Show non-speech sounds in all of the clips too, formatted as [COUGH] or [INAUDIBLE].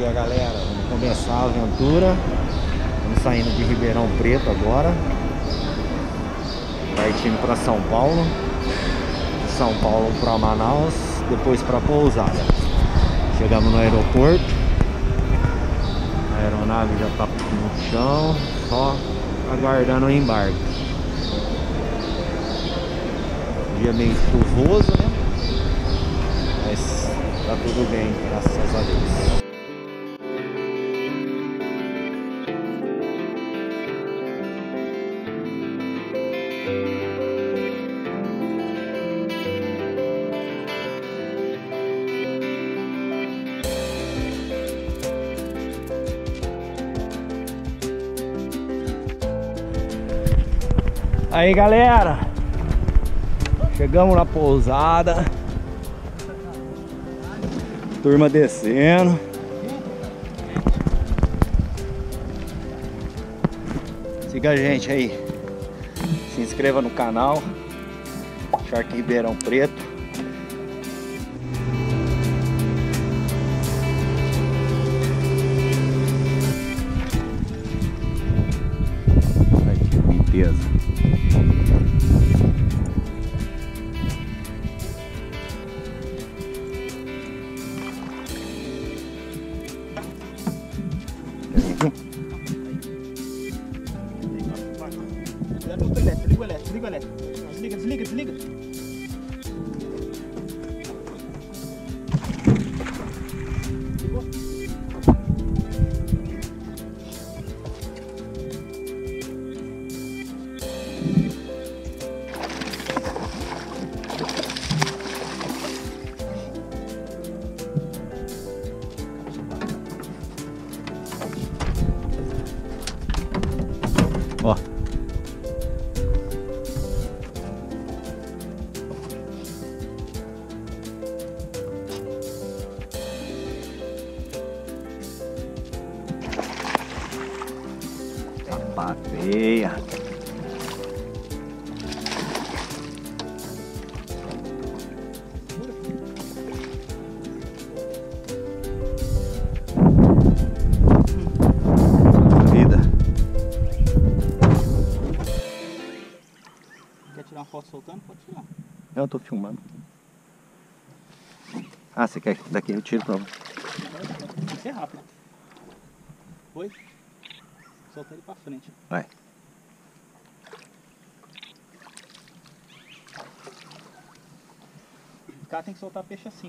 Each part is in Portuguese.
dia galera, vamos começar a aventura. Estamos saindo de Ribeirão Preto agora. Partindo para São Paulo. De São Paulo para Manaus. Depois para Pousada. Chegamos no aeroporto. A aeronave já está no chão. Só aguardando o embarque. Dia meio chuvoso, né? Mas tá tudo bem, graças a Deus. Aí galera, chegamos na pousada, turma descendo. Siga a gente aí, se inscreva no canal, Shark Ribeirão Preto. Que limpeza. Ó. Sapateia. Vida. Quer tirar uma foto soltando? Pode tirar. Eu tô filmando. Ah, você quer que daqui eu tiro pra Tem que ser rápido. Foi? Solta ele pra frente. Vai. O cara tem que soltar peixe assim.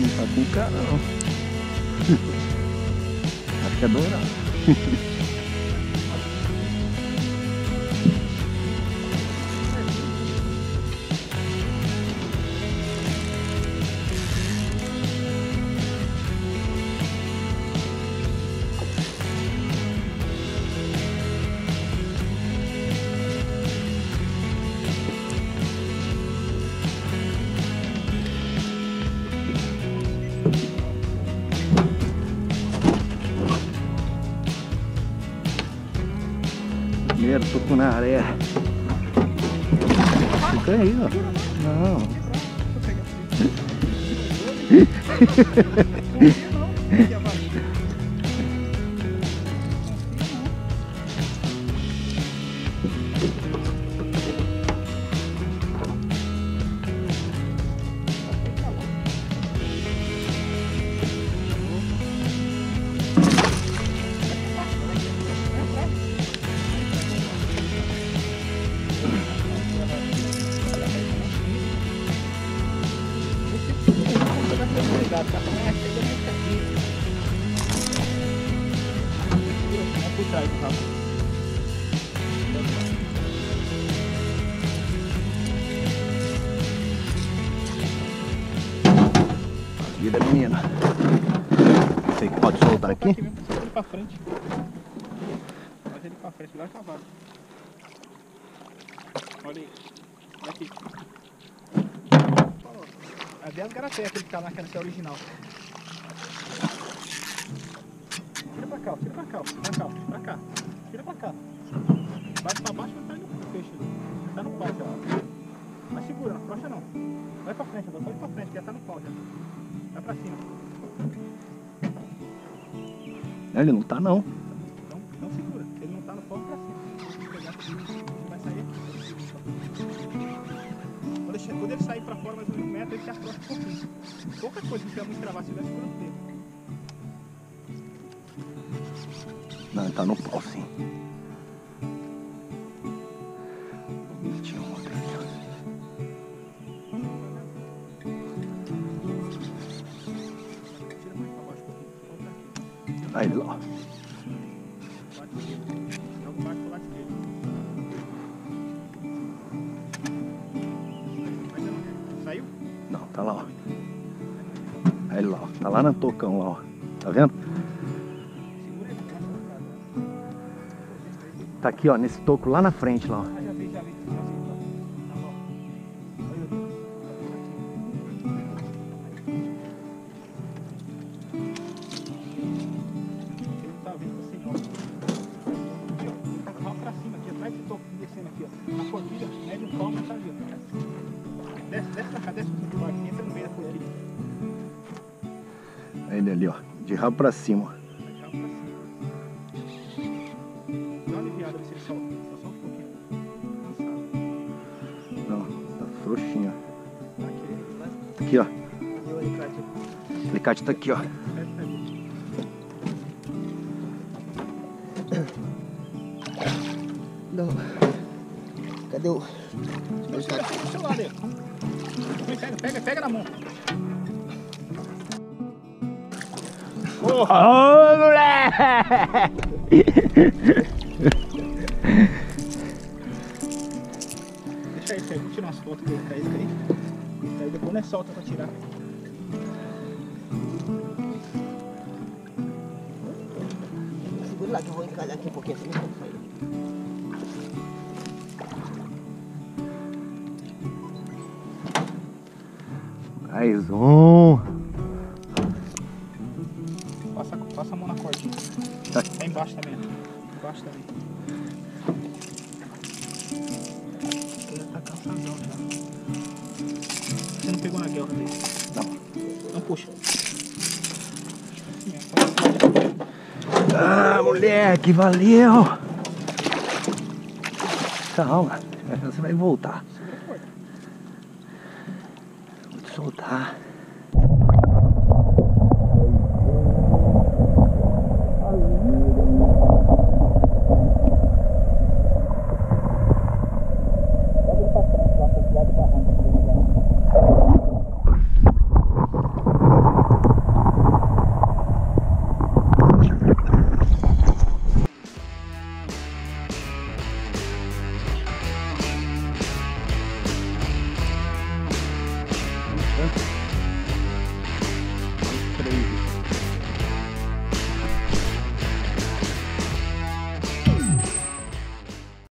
Não tá com cara não. [LAUGHS] Acho que é dourado. [LAUGHS] Primeiro tucunaré. Fica aí, ó. Não. trás [LAUGHS] [LAUGHS] Vida, menina. Sei que pode soltar aqui. aqui mesmo, solta ele pra frente. Bota ele pra frente, melhor cavalo. Olha aí. Olha aqui. É bem as garatéias que ele tá naquela que é original. Tira pra cá, tira pra cá, ó, pra cá, ó, pra cá. Tira pra cá. Bate pra baixo, cair no peixe. Tá no pau já. Mas segura, não afrouxa não. Vai pra frente, agora, pode ir pra frente, que já tá no pau já. Vai pra cima. Ele não tá não. Então, não segura. Se ele não tá no fogo, pra cima. Aqui, ele vai sair. Quando ele, sair pra fora mais ou menos um metro, ele se afrouxa um pouquinho. Pouca coisa que fica muito travado, se vai segurando dele. Não, ele tá no pau sim. Aí lá. Saiu? Não, tá lá, ó. Aí lá, ó. Tá lá no tocão lá, ó. Tá vendo? Tá aqui, ó, nesse toco lá na frente lá, ó. Ah, já vi, já vi. Já vi, ó. Tá bom. Olha Aqui, ó. E o alicate. O tá aqui, ó. Não. Cadê o. Seu lado aí. Pega, pega, pega na mão. Ô, moleque! Deixa aí, vou tirar umas fotos dele com esse aí. Aí depois nós solta pra tirar. Segura lá que eu vou encalhar aqui um pouquinho assim. pra sair. Mais um. Passa, passa a mão na cordinha. [LAUGHS] Tá. É embaixo também. Embaixo também. Puxa. Ah, moleque, valeu! Calma, você vai voltar. Vou te soltar.